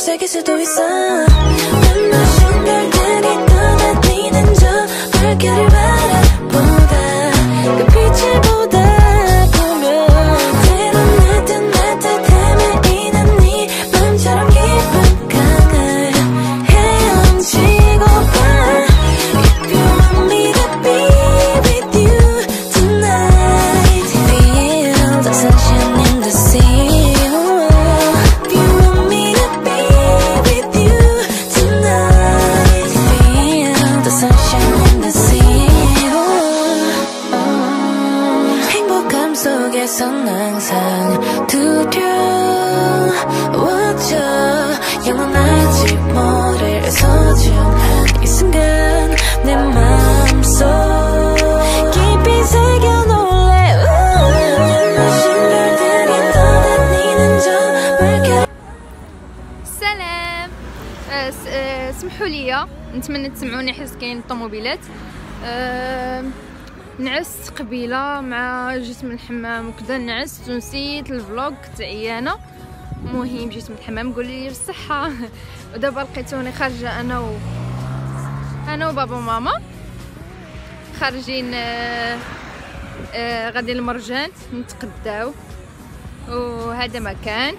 속삭일 수도 있어. 눈부신 별들이 떠다니는 저 물결을 نتمنى تسمعوني حيت كاين الطوموبيلات. آه، نعست قبيلة مع من الحمام وكذا نعست ونسيت الفلوق تاعي أنا مهم جيت من الحمام. قولي لي بالصحه ودابا لقيتوني خارجة أنا و أنا وبابا وماما. خارجين آه، آه، غادي للمرجان. نتقداو. وهذا مكان.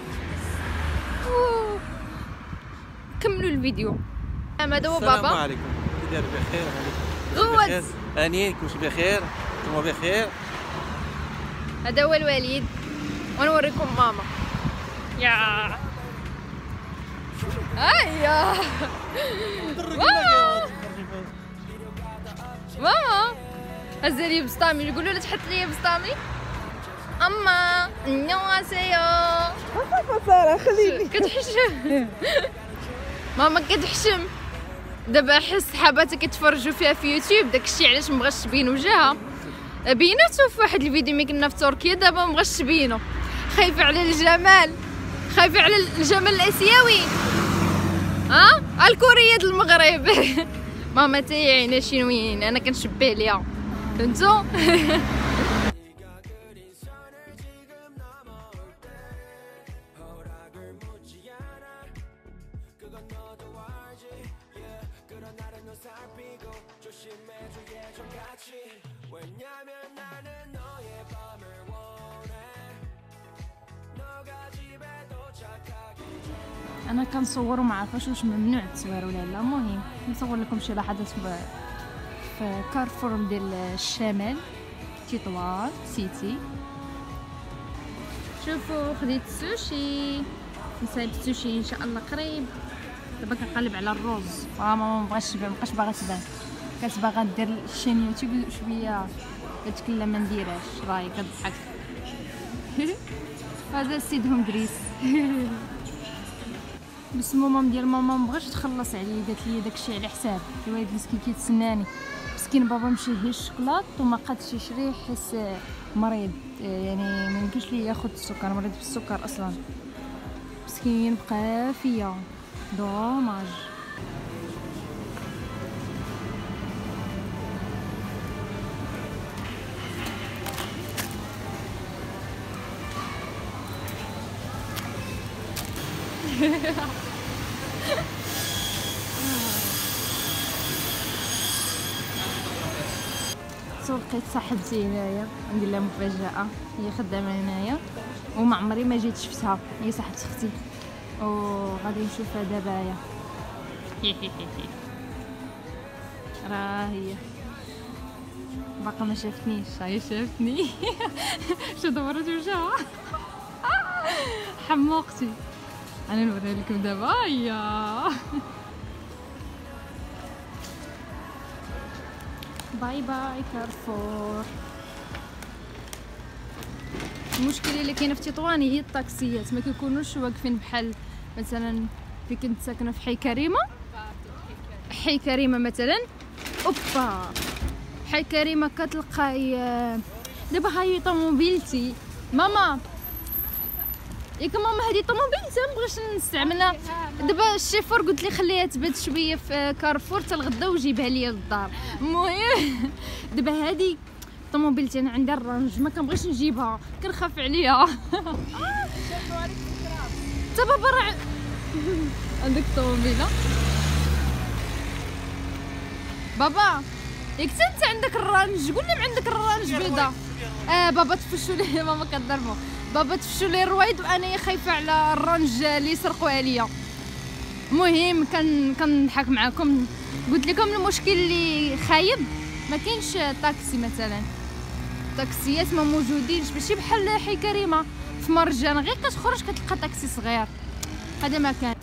كملوا الفيديو. محمد هو بابا. السلام عليكم كيداير بخير غوت. اني كنت بخير؟ نتوما بخير؟ هذا هو الوليد. ونوريكم ماما. يا. أيوه. ايا ماما. ماما. هزي لي بسطامي. يقولوا لها تحط لي بسطامي. أما. النواسيو خليني. كتحشم. ماما كتحشم. دابا حس حاباتها كيتفرجوا فيها في يوتيوب داكشي علاش مبغاش تبين وجهها بيناتو في واحد الفيديو ملي كنا في تركيا دابا مبغاش تبينو. خايفه على الجمال. خايفه على الجمال الآسيوي. ها؟ الكورية د المغرب. ماما تاعي عينا شنوين أنا كنشبه ليها. فهمتوا أنا كنصور وما عارفاش واش ممنوع التصوير ولا لا المهم نصور لكم شي لحظات في كارفور ديال الشمال تطوان city. شوفوا خديت السوشي. نصايب السوشي إن شاء الله قريب. دابا كنقلب على الرز ماما ما بغاش تبان مابقاش باغا تبان. كانت باغا دير ال chaîne يوتيوب شوية كتكلم ما نديرهاش. راهي كتضحك هذا سيدهم دريس بس ماما ديال ماما مبغاش تخلص عليا قالت لي داكشي على حساب. الوالد مسكين كيتسناني. مسكين بابا مشى يهز الشوكولات وما قادش يشريه حيت مريض. يعني ما يمكنش ليه ياخذ السكر مريض بالسكر أصلا. مسكين بقى فيا. دوماج لقيت صاحبتي هنايا ندير لها مفاجأة. هي خدامة هنايا. وما عمري ما جيت شفتها. هي صاحبت أختي. وغادي نشوفها دابا هي راه هي. باقا ما شافتنيش. هي شافتني. شو دورت وجهها؟ حموقتي. أنا نوريها لكم دابا. هي bye bye كارفور. المشكلة اللي كاينة في تطوان هي الطاكسيات. ما كيكونوش واقفين بحال مثلا في كنت ساكنة في حي كريمة. حي كريمة مثلا. أوبا. حي كريمة كتلقاي آه، دابا هاي طوموبيلتي. ماما ياك ماما هذه طوموبيلتي ما بغيتش نستعملها. دابا الشيفور قلت لي خليها تبات شوية في كارفور حتى الغدا وجيبها ليا للدار. المهم دابا هذه طوموبيلتي أنا عندها ال Range ما كنبغيش نجيبها كنخاف عليها. تا بابا راه عندك طوموبيله بابا ياك انت عندك ال Range قول لي عندك ال Range بيضا آه بابا تفشوا لي ماما كضربوا بابا تفشوا لي الرويض وأنا خايفة على ال Range اللي يسرقوها ليا المهم كان كنضحك معاكم. قلت لكم المشكل اللي خايب؟ ما كاينش طاكسي مثلا. طاكسيات ما موجودينش ماشي بحال حي كريمة. في مرجان غير كتخرج كتلقى طاكسي صغير. هذا ما كان.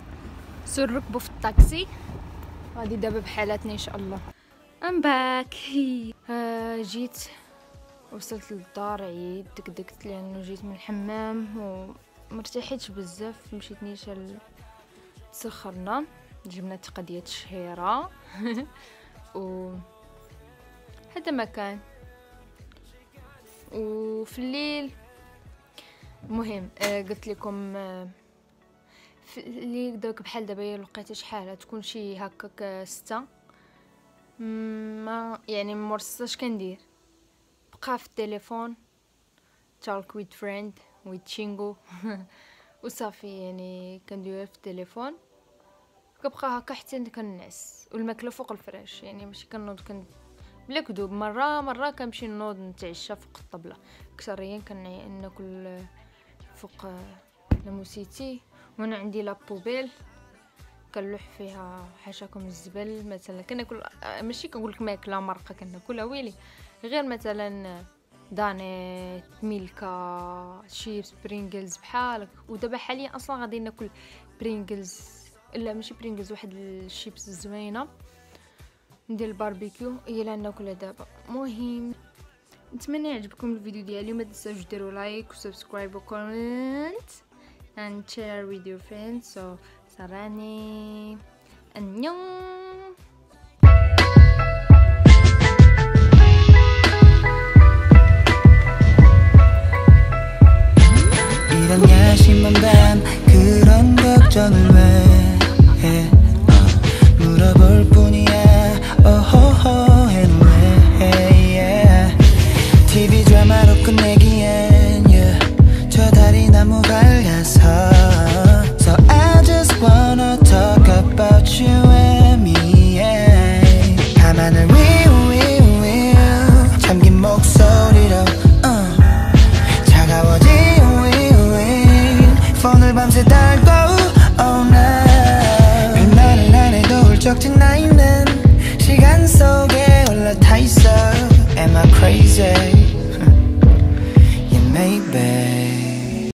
so نركبوا في الطاكسي غادي دابا بحالاتنا إن شاء الله. I'm back آه جيت. وصلت للدار عيد دكدكت لأنه جيت من الحمام ومرتاحيتش بزاف مشيت نيشان تسخرنا جبنا تقدية الشهيرة و هذا مكان وفي الليل مهم آه قلت لكم آه في الليل دوك بحال دابا لقيت شحال تكون شي هكاك آه، ستة. ما يعني مرصاش كندير. بقى في التليفون talk with friend with 친구. وصافي يعني كندوير في التليفون. كنبقى هكا حتى كنعس. والماكلة فوق الفراش يعني ماشي كنوض كن بلا كذوب. مره مرة كنمشي نوض نتعشى فوق الطبلة. اكثريا كنعي ناكل فوق ناموسيتي وأنا عندي la poubelle كنلوح فيها حاشاكم الزبل مثلا كناكل ماشي كنقول لك ماكلة مرقة كناكلها ويلي. غير مثلا Danette Milka chips Pringles بحالك. ودابا حاليا أصلا غادي ناكل Pringles لا ماشي Pringles واحد الشيبس زوينه ندير الباربيكيو. إيه، هي اللي ناكلها دابا. مهم. نتمنى يعجبكم الفيديو ديالي. ما تنساوش ديروا like و subscribe و comment and share with your friends. So 사랑해 안녕 이런 야심한 밤 그런 걱정을 왜 적진 나 있는 시간 속에 올라타 있어. Am I crazy?